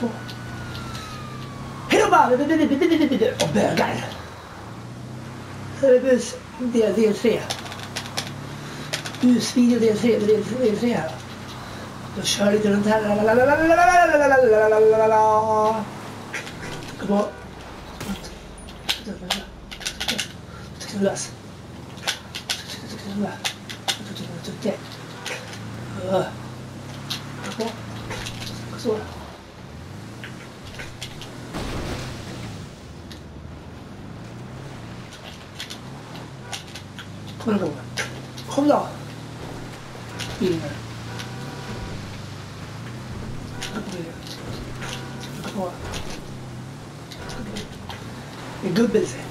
på. Hej då bara! Och bögar. Del, del 3. Busvideo del 3, del, del 3 här. Då kör lite runt här. Gå. Knullas. Knulla. Tutte. Gå på. Så. Kom då. Kom då. In. En gubbe säger Stå.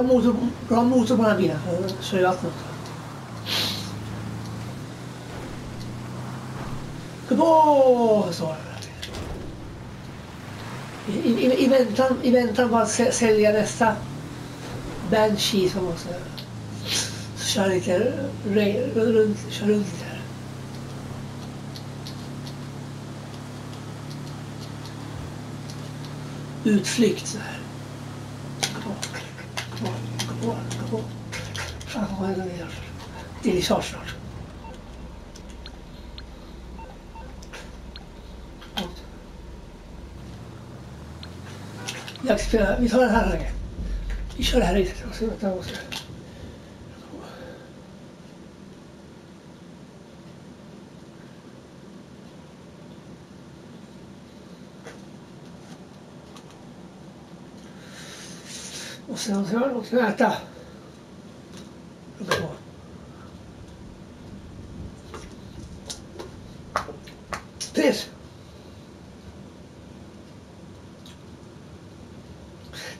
Bra motor, bra motor på den här bilen. Jag kör i vattnet. Gå på! I, i, i, väntan, I väntan på att sälja nästa Banshee som också så kör lite ra- runt, kör runt lite här. Utflykt så här. Gå på, gå på, gå på, gå på. Fan vad är det där? Det är klart snart. Jag spelar, vi tar den här länge. Vi kör det här lite. Och så, vänta, och så. Och sen så har jag något att äta. Gå. Tres.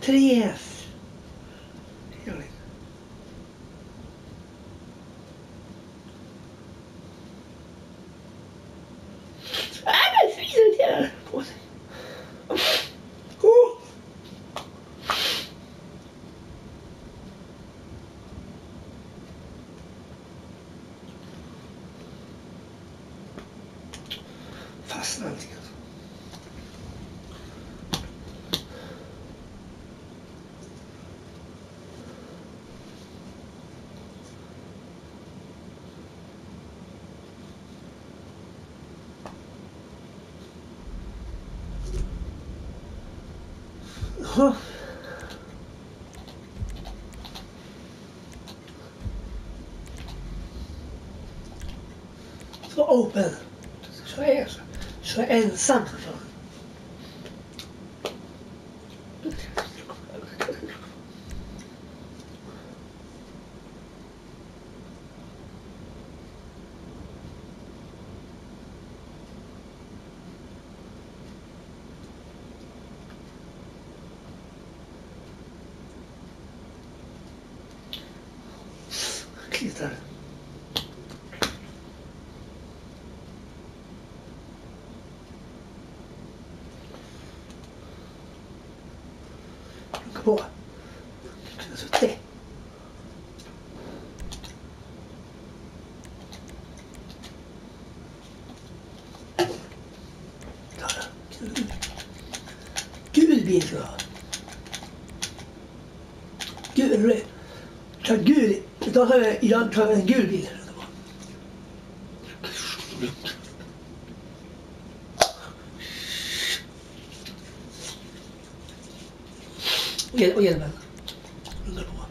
Tres. Gör det. Ah, men fryser på sig. Oh. Fastnar allting. alltså. Jaha. Så open. Så är jag så. Så är jag ensam. Så. Klittar. Gå på. Suttit. Ta den. Gul. Gul bil ska jag ha. Gul, röd. Ta gul. Idag tar jag, idag tar jag en gul bil. Och hjäl- Och hjälmen. Rullar på.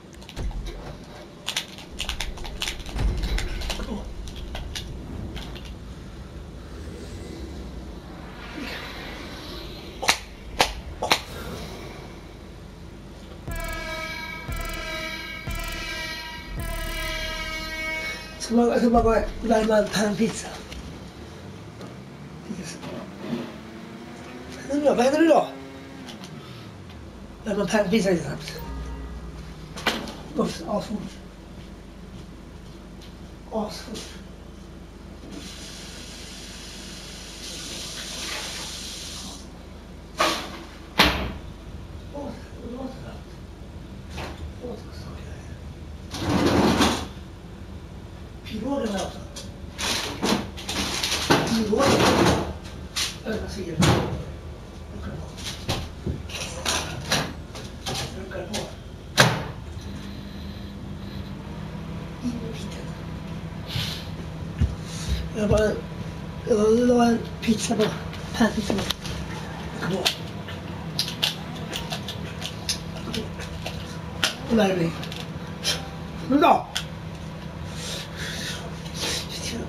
På. Så man, jag ska bara gå och värma en pannpizza. Vad händer då? Vad händer då? Värma en pannpizza lite snabbt. Går asfort. Asfort. Åh, det låter bra. Åh, vad sa jag? Pirogen här också. Pirogen. Öppna sidan. Ruckar på. Ruckar på. In i biten. Jag bara... Jag la en pizza på. Pannpizza på. Ruckar på. Och värmning. Bra!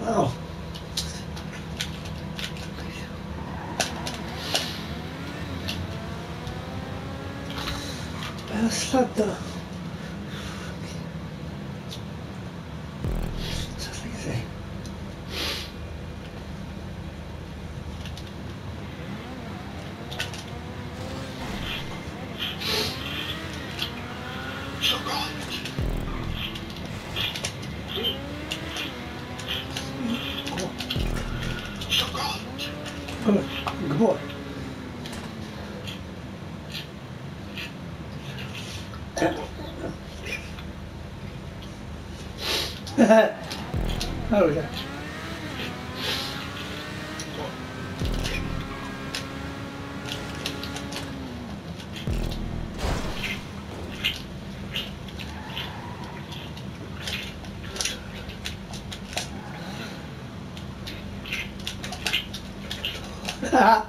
Ja. Jag sladdar. Så slänger sig. Kolla, gå på. Här har vi det. Ja.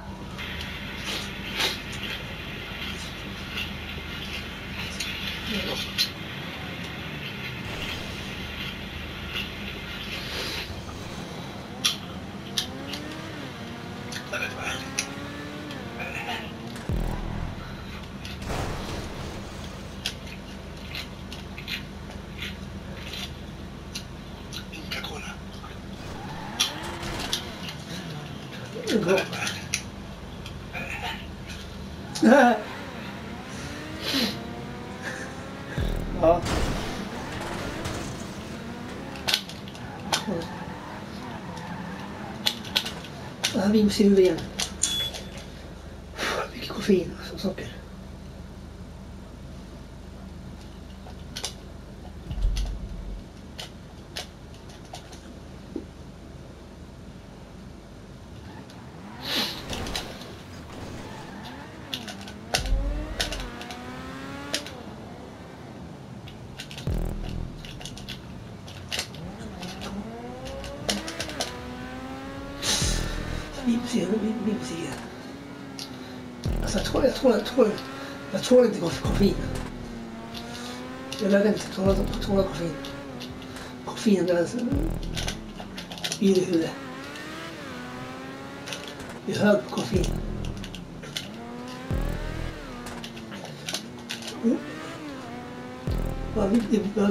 Gå. Ja. Det här vimsar i huvudet igen. Mycket koffein och alltså, socker. Vimsig, vimsig igen. Alltså jag tror, jag tror, jag tror, jag tror inte koff- koffein. Jag lägger inte tåla, tåla koffein. Koffein är alltså yr i huvudet. Det är hög på koffein. Mm. Vad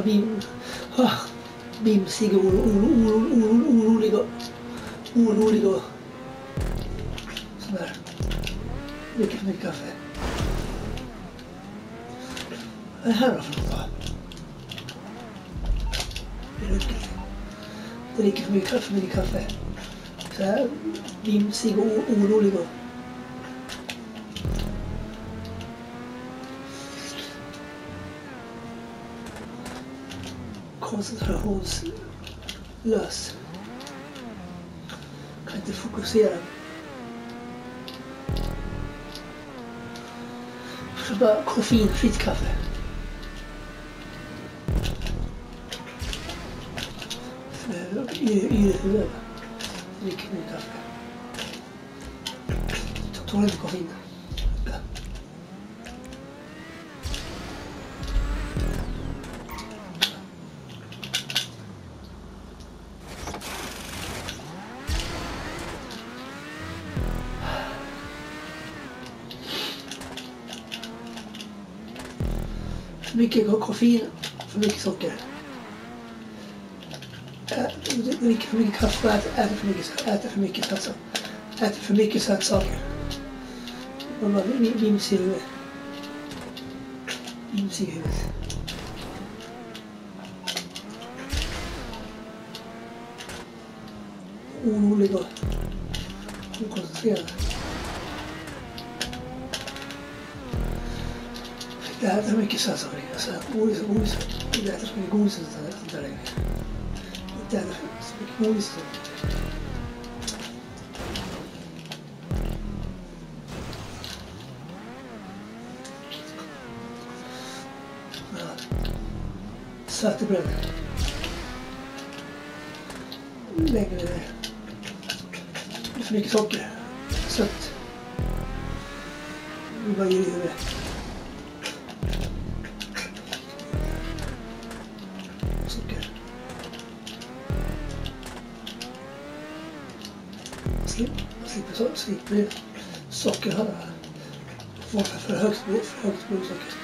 vi- vimsig och oro, oro, oro, oro, orolig och orolig och det här då för något? Det är. Dricker för mycket kaffe, för mycket kaffe. Så här vimsig och orolig och... Koncentrationslös. Kan inte fokusera. Så bara koffeinfritt kaffe. I, Yr i huvudet. Dricker mycket kaffe. Tål inte koffein. För mycket koffein, för mycket socker dricker för mycket kaffe och äter, äter för mycket, äter för mycket sötsaker. Äter för mycket sötsaker. Man bara vims i huvudet. Vims i huvudet. Orolig och okoncentrerad. Det äter för mycket sötsaker. Godis godis. Det äter så mycket godis och sånt där längre. Inte äter så mycket godis. Sötebröd. Längre ner. Det är för mycket socker. Sött. Vi bara ger i huvudet. Fick so- socker. Får för, högt, för högt blodsocker.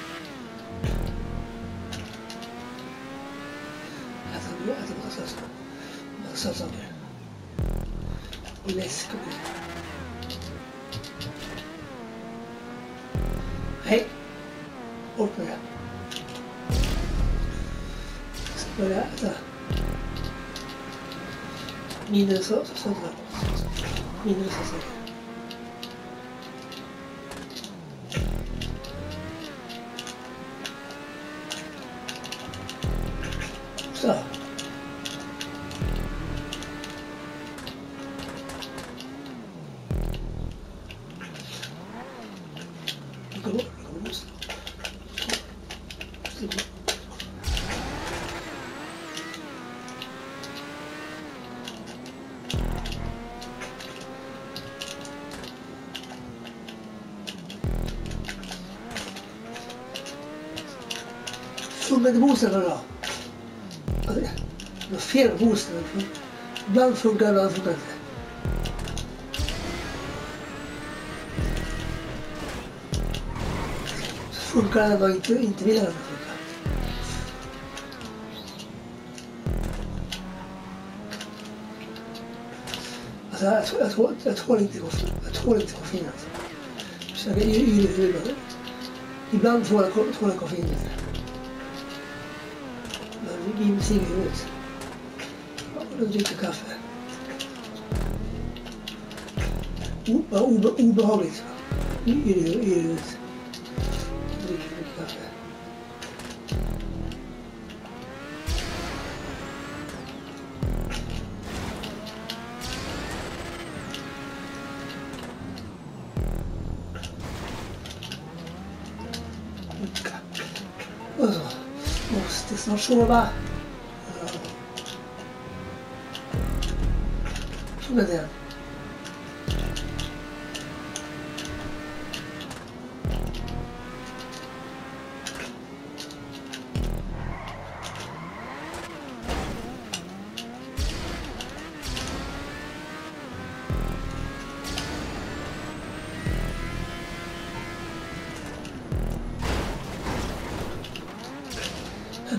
Funkade boosten då? Alltså, det var fel på. Ibland funkar det, ibland funkar det inte. Så funkar det ändå inte, inte vill jag. Alltså, jag, tror, jag, tror, jag tror inte det koffein. Jag tror inte koffein alltså. Så jag är yr i huvudet. Ibland tror jag, ko- tål jag koffein lite. Men vi vill i huvudet. Och då dricker jag kaffe. O, obe, obehagligt. Yr i huvudet. Måste snart sova. Ja. Så med det.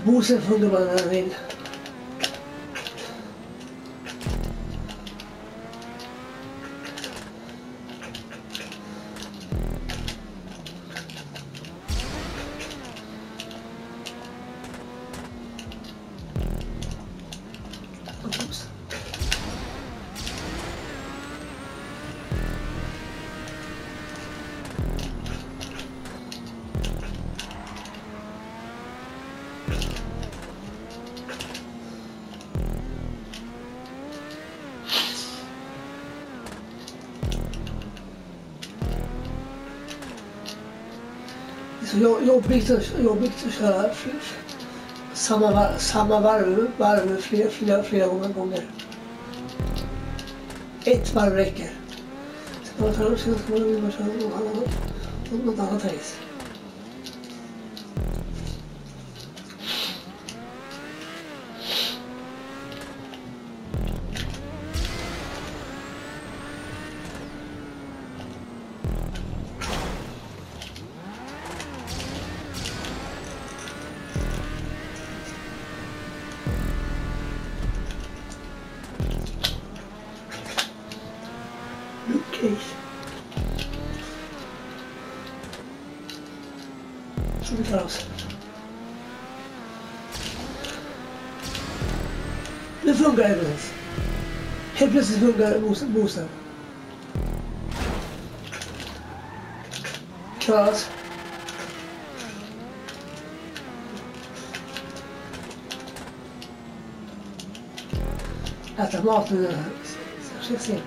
Bosen funkar bara när jobbigt att, jobbigt att köra samma, var, samma varv, varv flera, flera, flera gånger- Ett varv räcker. Sen kan man ta- sen ska man man köra något något annat race. wirklich. Schon wieder raus. Defunga Evans. Helpless Defunga Musa. Charles. Até a morte, esqueci.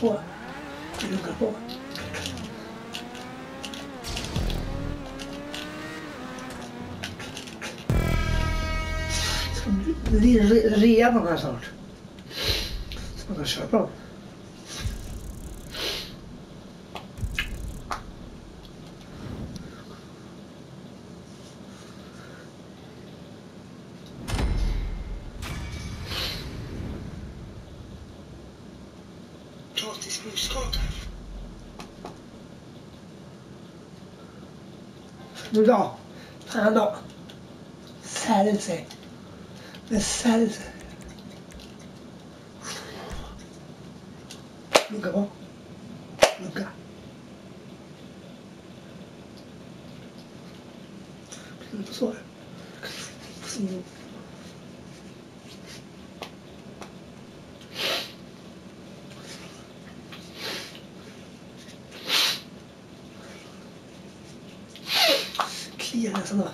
På. Lugga på. Det blir re- rea den här snart. Så man kan köpa dem. Nu då. Fan då. Sällelse. Med sällelse. Lugga på. Lugga. Sluta så. Så. Kliar nästan då.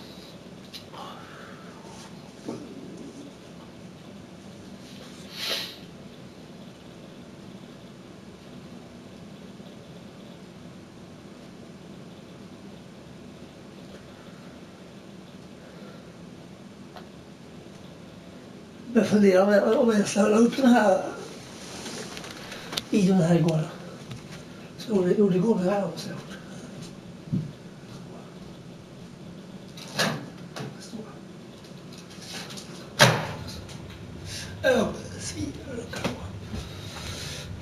Jag funderar om jag, ska hålla upp den här videon här igår. Så gjorde jag gjorde igår med det här också. Ögonsvinurunkar på.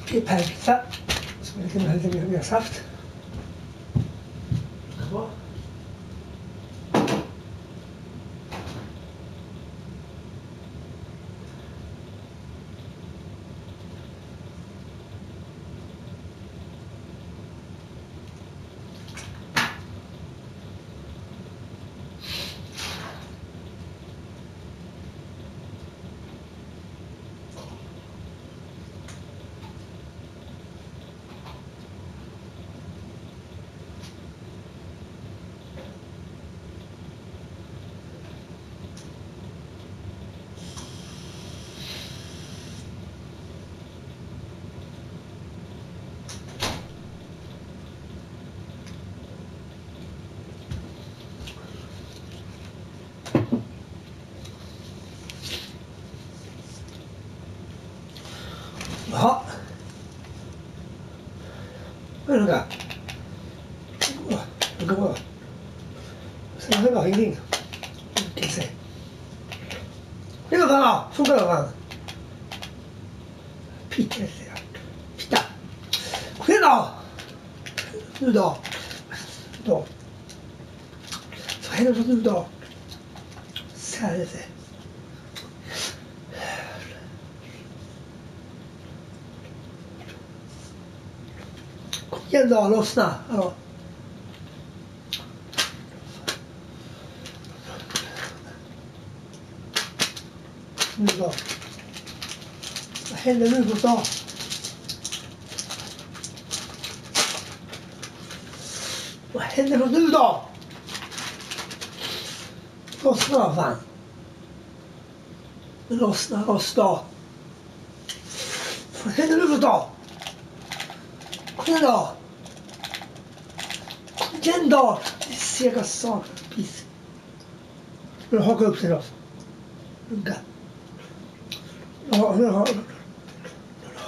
Piperpizza. Som är lite med lite mer, mer saft. Så. Jaha. Vad är det där? Lugga på. Sen hör jag ingenting. Kan se. Det var fan Funkar det fan? Pitta lite grann. Pitta. Kom igen då! Nu då. Då. För helvete nu då. Särlite. Kom igen då, lossna. Hallå. Nu då. Vad händer nu Vad händer något nu då? Lossna då fan. Lossna, lossna. Vad händer nu då? Kom igen då. Kom igen då. Det är sega saker. Piss. Nu haka upp sig då. Runka. Ja, nu har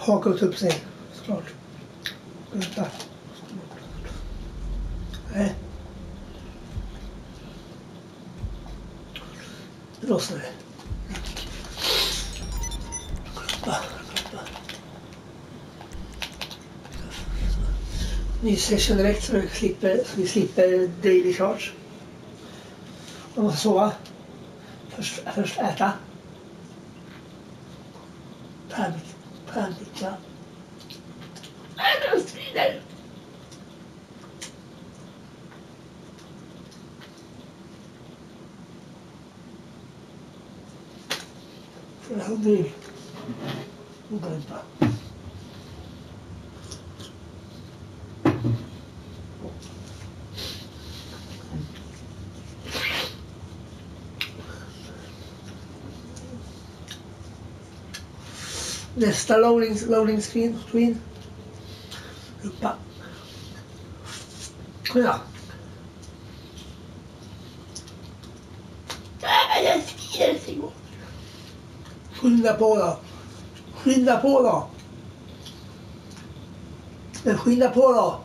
hakat upp sig såklart. Vänta. Nej. Nu lossnar det. Klappa. Ny session direkt så vi slipper, så vi slipper daily charge. Man måste sova. Först, först äta. Pärmigt, pärmigt, ja. Äta strider! Jag är Nästa loading, loading screen. screen. Uppa. Ja. Skynda på då. Skynda på då. Men skynda på då.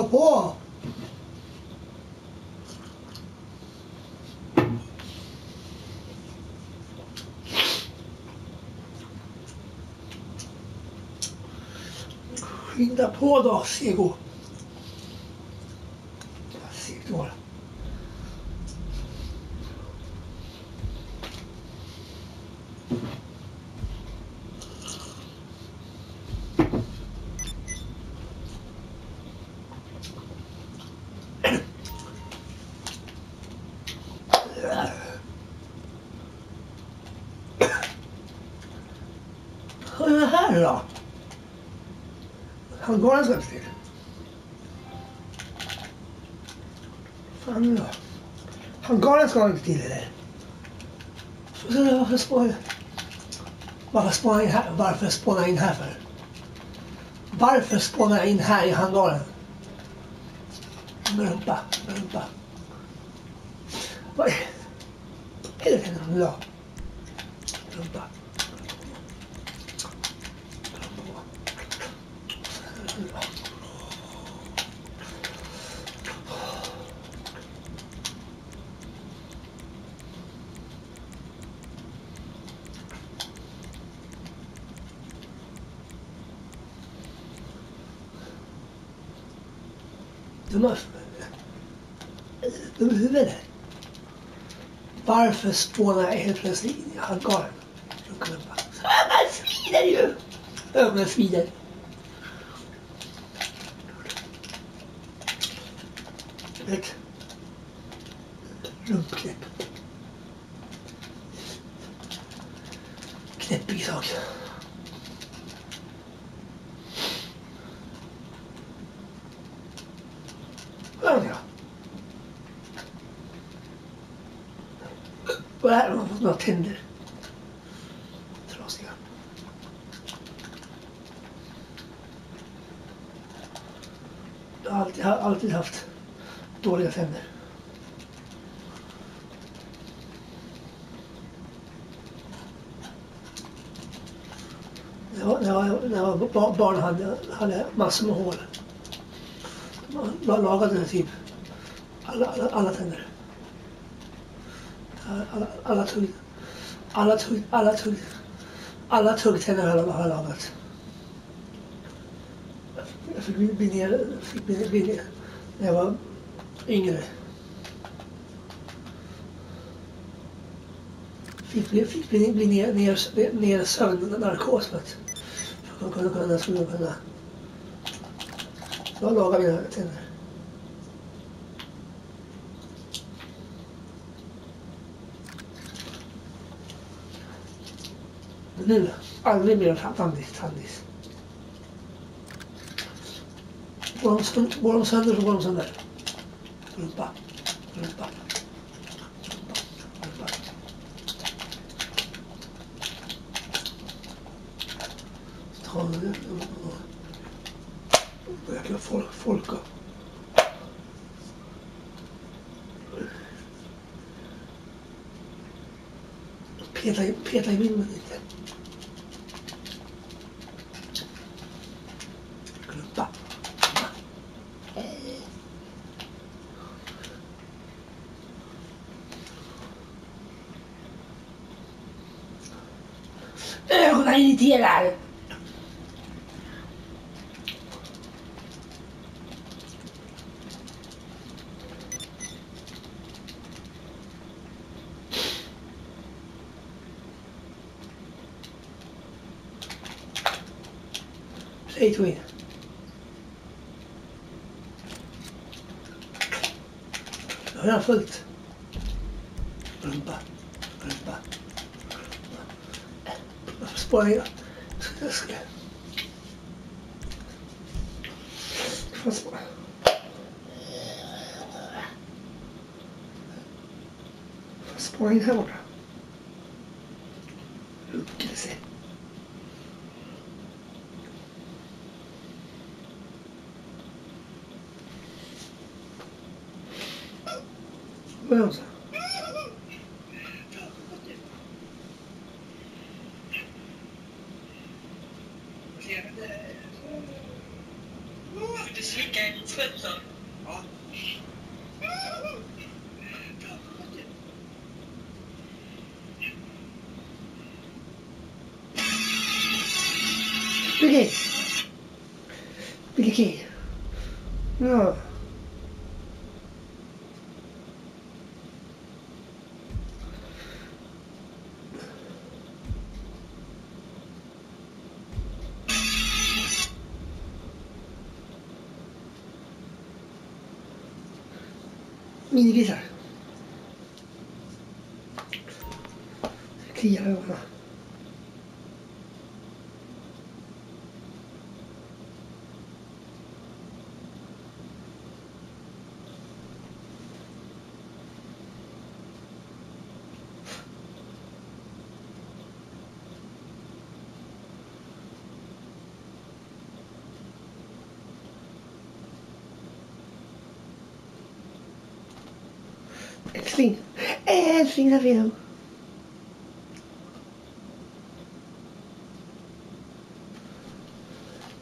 Skynda på. Skynda på då, Sego. Segt du var här är det här då? Hangaren släpps till. Fan då. Han Hangaren ska inte till eller? Så så varför spåna... Varför spåna in här? Varför spånar jag in här för? Varför spånar jag in här i hangaren? Rumpa, rumpa. Vad är det för någon lag? Rumpa. Du måste... Över huvudet. Varför spånar jag helt plötsligt in i hangaren? Ögonen svider ju! Ögonen svider. Ett rumpknäpp. Knäppig sak. Hör jag? Vad är det? Man har fått några tänder. Trasiga. Jag har alltid, alltid haft dåliga tänder. När jag, när jag, var barn hade hade jag massor med hål. Man lagade typ alla, alla, alla tänder. Alla, alla tugg... Alla tugg... Alla tugg... Alla tuggtänder har jag har jag lagat. Jag fick bli, ner... Fick bli, bli ner när jag var yngre. Fick bli, fick bli, bli ner, ner, ner sömnnarkos för att kunna, kunna, kunna, kunna, kunna jag lagar mina tänder. Nu, aldrig mer Tandis, Tandis. Går de sönder, går de sönder så går de sönder. Rumpa, rumpa, rumpa, rumpa. Ta den. och jäkla folk, Folk. Peta, i- peta i min lite. Rumpa. Ögonen irriterar! Säg Twin. Nu har jag fullt. Rumpa, rumpa. Varför sparar jag? Jag ska... Fan, spara. Fan, Spara in här borta. Ruckelse. Vad är hon så? Du slickar i truten. Ja. Vilket? Vilket? Ja. Minigrisar. Kliar i ögonen. Älskling, där är de.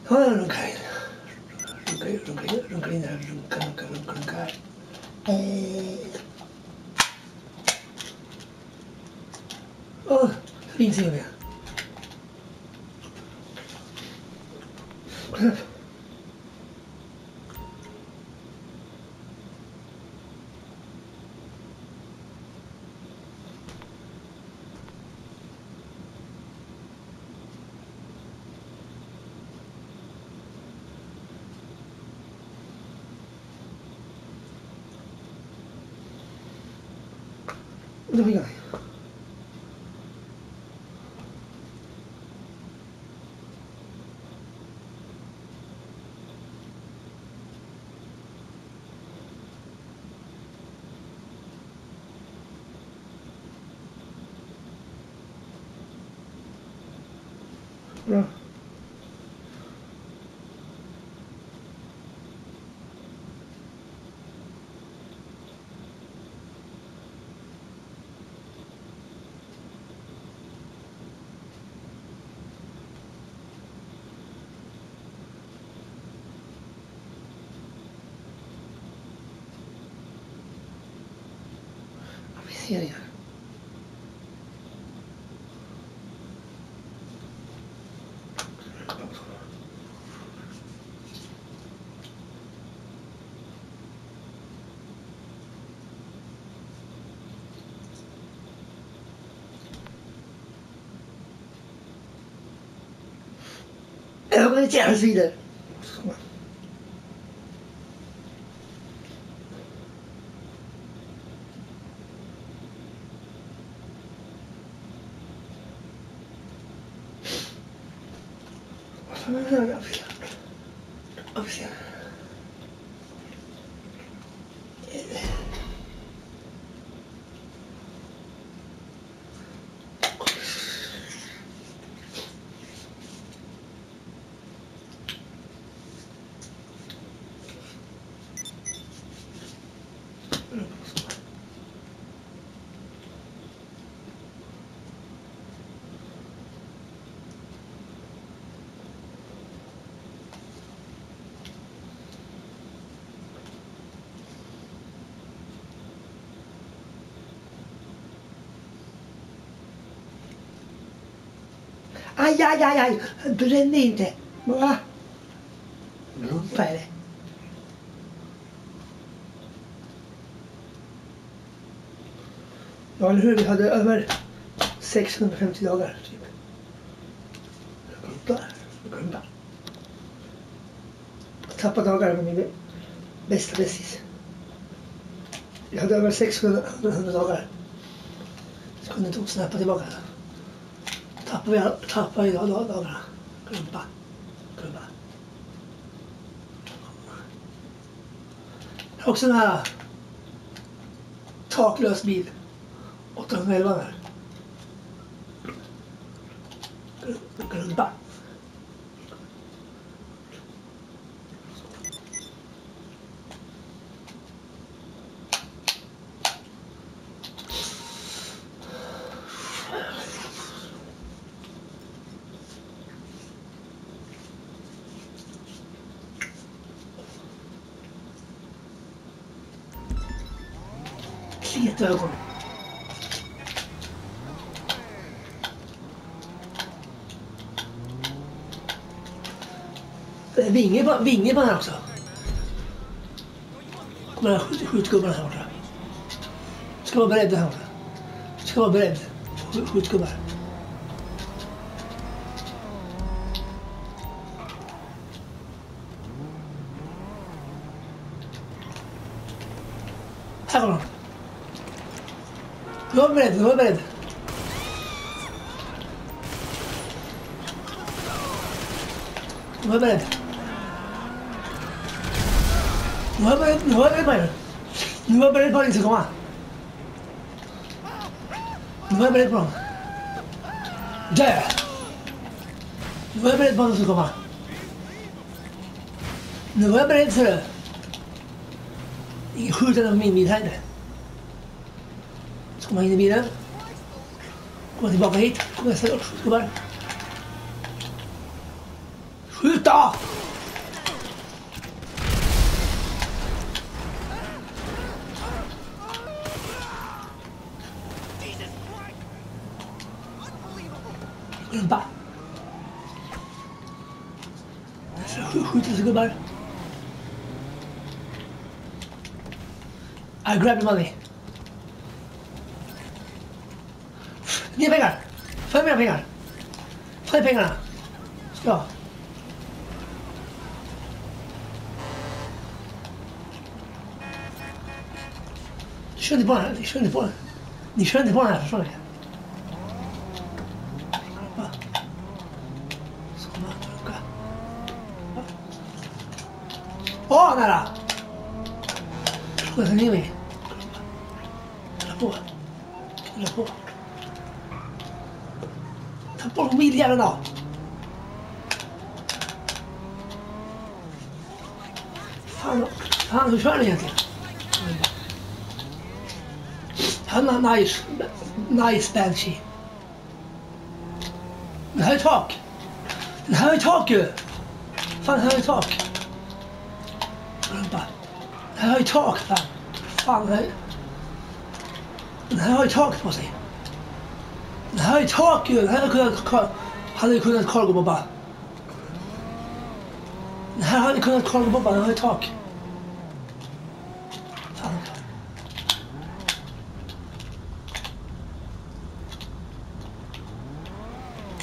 Ja, jag runkar in. Runkar in, runkar in, runkar in där. Runkar, runkar, runkar, runkar. Eh. Åh, fin CV. Kolla. Då fick jag. Bra. Ögonen jävla svider. Ja, vi ser. Ja, vi ser. Aj, aj, aj, aj. Bränn inte. Va? Rumpa är det. Ja, eller hur? Vi hade över 650 dagar, typ. Rumpa. Rumpa. Tappa dagar med min bästa bästis. Jag hade över 600 dagar. Så kunde inte snappa tillbaka. Tappar vi tappar vi då? Klumpa. Klumpa. Det är också en här taklös bil. 811 där. Klumpa. Kletögon. Det är vinge vinge på den också. Kommer den här skjutgubbarna här borta. Ska vara beredd här borta. Ska vara beredd. Skjutgubbar. Här kommer de. Nu är beredd, nu är beredd. Nu är beredd. Nu är jag beredd, nu är jag beredd på er. Nu är jag beredd på att ni ska komma. Nu är jag beredd på dem. Dö! Nu är jag beredd på att de ska komma. Nu är jag beredd för det. Ingen skjutande på min bil heller. Så kommer jag in i bilen. Kommer tillbaka hit. Kommer jag ställa upp skjutgubbar. Skjut då! Rumpa. Så skjuter sig gubbar. I grab the money. Ge pengar! Få mina pengar! Ta pengarna! Ska jag. Ni kör inte på den här. Ni kör inte på den. Ni kör inte på den här, förstår ni? Va? Så kommer jag tillbaka. Va? Åh, nära! Skjuta ner mig. Knulla på. Knulla på. Ta bort mobiljäveln då! Fan, fan hur kör ni egentligen? Han har nice, nice banshee. Den här är tak. Den här är tak ju. Fan, den här är tak. Den här har ju tak. Fan, fan den här. Den här har ju tak på sig. Den här har ju tak ju. Den här hade kunnat, hade kunnat cargo-bobba. Den här hade kunnat cargo-bobba. Den har ju tak. Fan.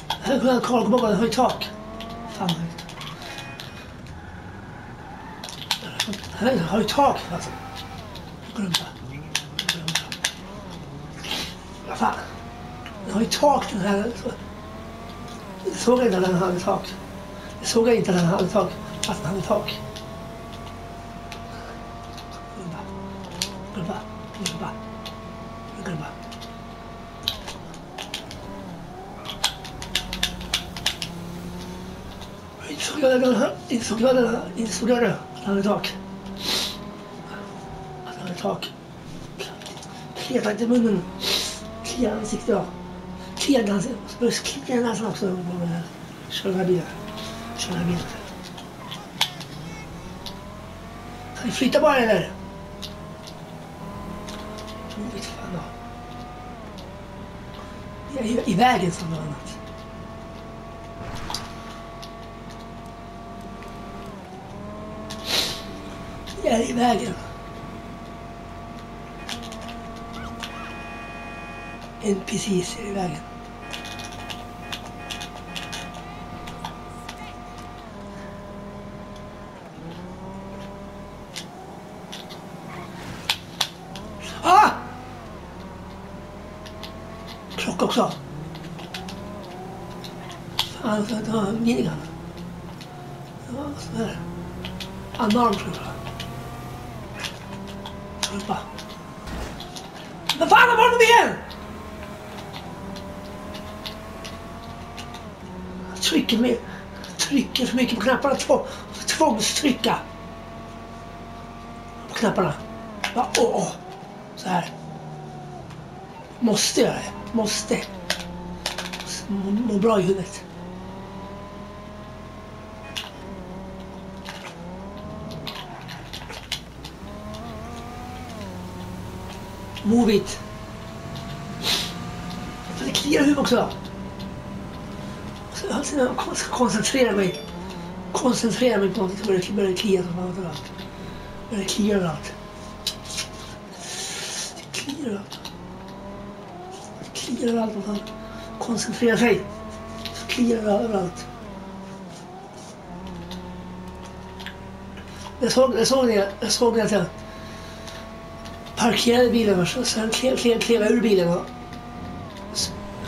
Den här hade kunnat cargo-bobba. Den har ju tak. Fan. Den alltså, här har ju tak alltså. Glömda. Glömda. Vad fan. Den har ju tak den här. Jag såg inte att den hade tak. Jag såg inte att den hade tak. Fast den hade tak. Gubba. Gubba. Gubba. Gubba. Insåg jag det. Inte såg jag det. Inte jag det. Han hade tak. Tak. Kliade inte i munnen. Kliade ansiktet. Ja. Kliade ansiktet. Kliade näsan också. Kör den bilen. Kör den bilen. Kan ni flytta bara eller? Jag vet fan då. Jag är i, i vägen som något annat. Jag är i vägen. NPCs är i vägen. Ah! Klocka också. Fan, det var minigun. Det var sådär. Alarm tror jag. Klubba. Vad fan var de igen? Jag trycker, med, trycker för mycket på knapparna. Två, tvångstrycka. På knapparna. Bara Åh, åh. Så här. Måste göra det. Måste. Må, må bra i huvudet. Move it. Det kliar i huvudet också. Så jag ska koncentrera mig. Koncentrera mig på något. så börjar det börjar klia som fan överallt. Börjar det klia. Det kliar överallt. Det kliar överallt. vad fan. Koncentrera sig. Så kliar det överallt. Jag såg, jag såg det. Jag såg det att jag parkerade bilen och sen klev, klev, klev jag ur bilen och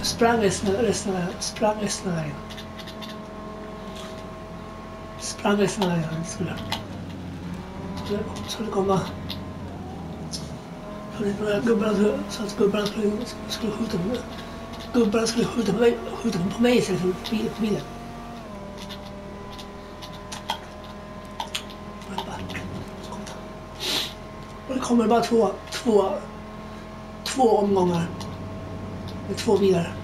sprang resten, resten, av- sprang resten av vägen. Sprang resten av vägen efter skulle, skulle komma gubbarna skulle- så att gubbarna skulle, skulle skjuta på mig. Gubbarna skulle skjuta på mig, skjuta på mig istället för på bilen. På bilen. Jag bara. Och det kommer bara två, två, två omgångar. Med två bilar.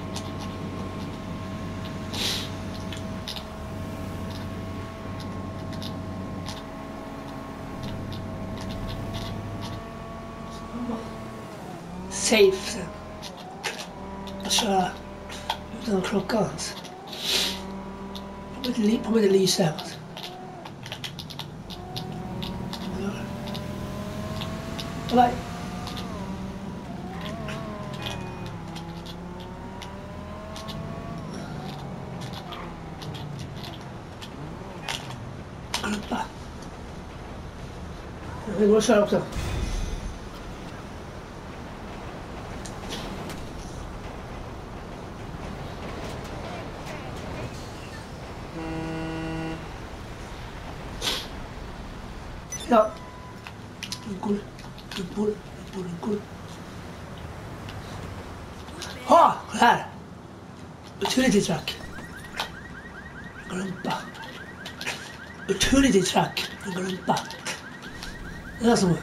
Safe sen. Att köra utan att klocka ens. Kommer inte ly- kommer inte lysa ens. Bye. Klippa. Det går att köra också. Ja. Runkor, runkor, runkor, runkor. Ha! Kolla här! Utility truck. Rumpa. Utility truck. Rumpa. Det är som...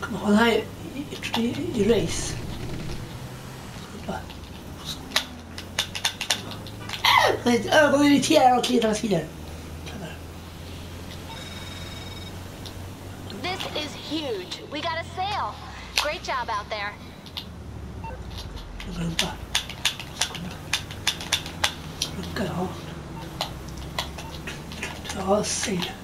Kom ihåg, den här är i race. Jag går irriterad åt hela tiden. This is huge. We got a sale. Great job out there. Vänta. Lucka av. Dra sig.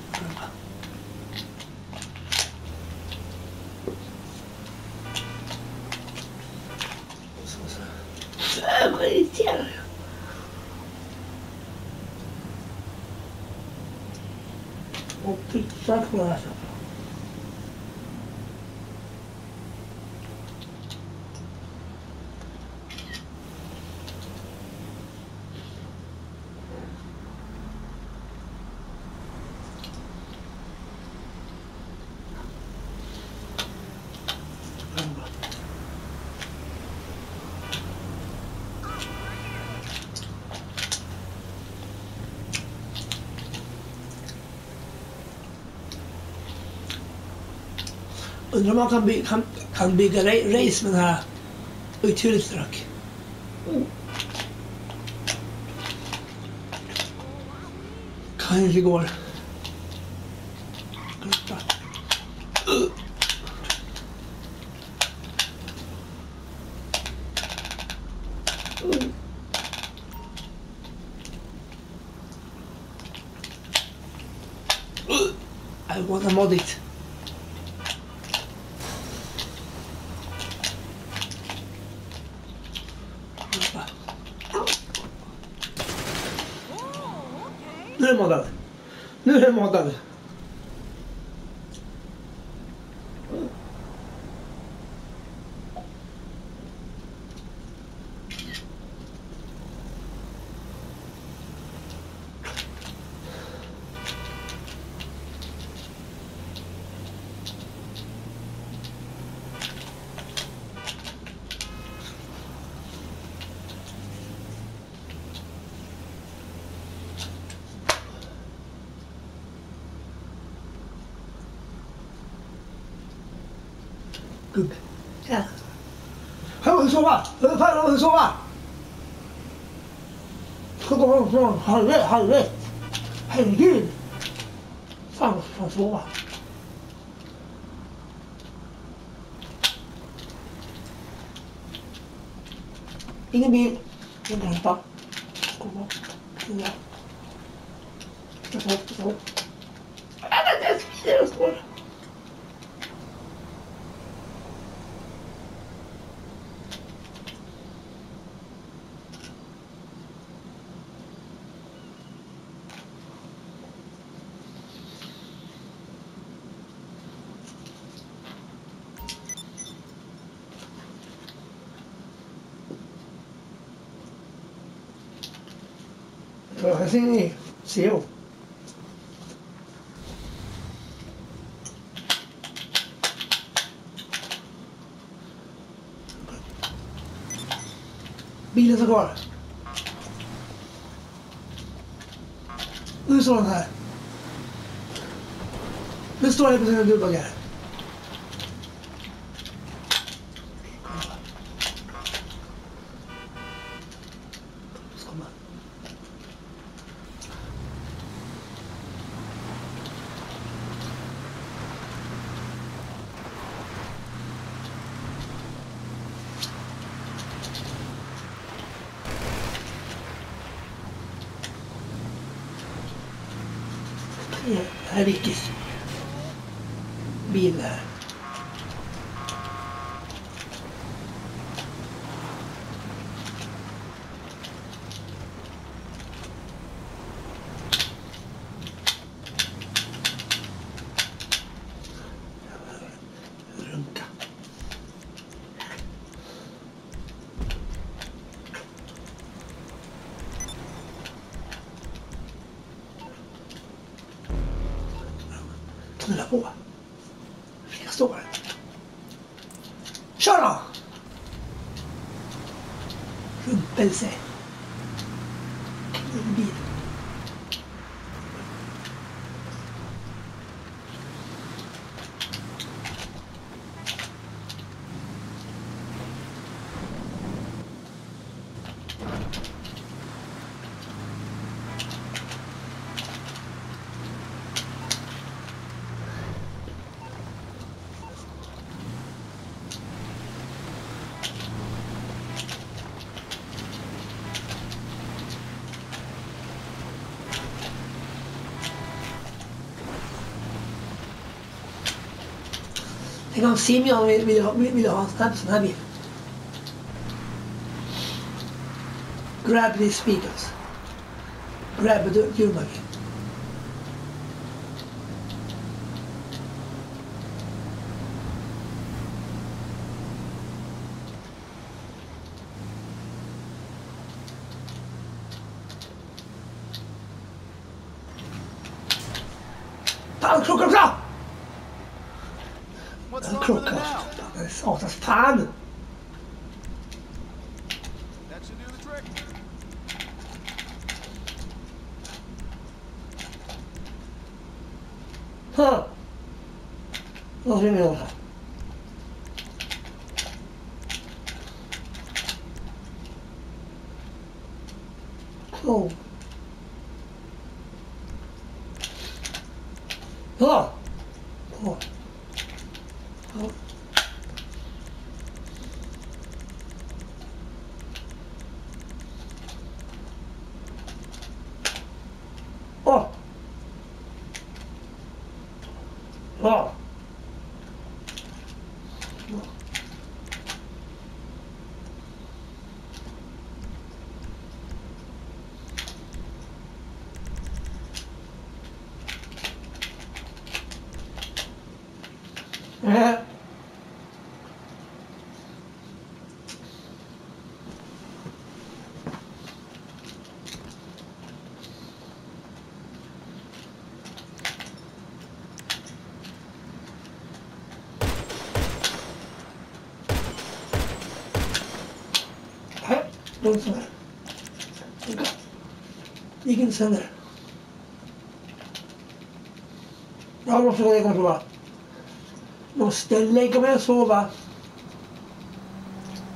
Undrar om man kan, by kan, kan bygga ra- race med den här uthjulet truck. Kanske går. I wanna mod it. model. Nu är den moddad. Gubbe. Ja. Jag måste sova! Fan, jag måste sova! Ska gå från halv ett, halv ett. Herregud! Fan, jag måste fan sova. Ingen bil. Ingen lampa. Skola. Skola. Jag sov, jag sov. Vänta, det svider och står. Jag ser ni. CEO. Bilen står kvar. Nu står den här. Nu står den på sina dubbaggar. Ska Ja, här är Rickis bil där. Runka. Knulla på. Jag står. Kör då! Rumpelse. Knullbil. Tänk om Simeon vill, vill, ha- vill, vill ha en sån här, sån här bil. Grab these speakers. Grab the Jumagi. Fan, krocka, krocka! What's Den wrong with it krockar. now? Den är satans fan! That should do the trick. Huh. Vad ska vi göra? Oh. Ja. Ja. Ja. Åh. Ja. Eh. Nej, lugnt sådär. Gick inte sönder. Jag måste lägga mig och sova. Måste lägga mig och sova.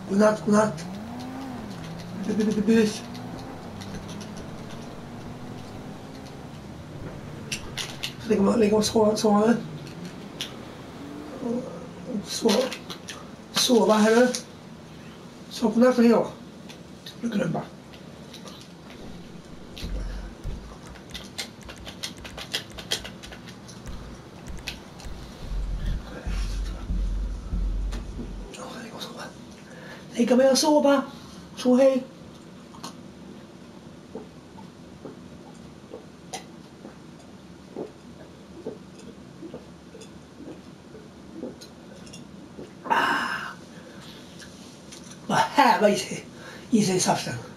Godnatt, godnatt. Bus. Så lägger man, lägger man och sova, sova nu. Sova. Sova här nu. Så godnatt och hejdå. Du glömmer. Ja, lägga och sova. Lägga mig och sova. Så hej. Ah. Vad här var i sig, i sig saften. Godnatt. Hej då.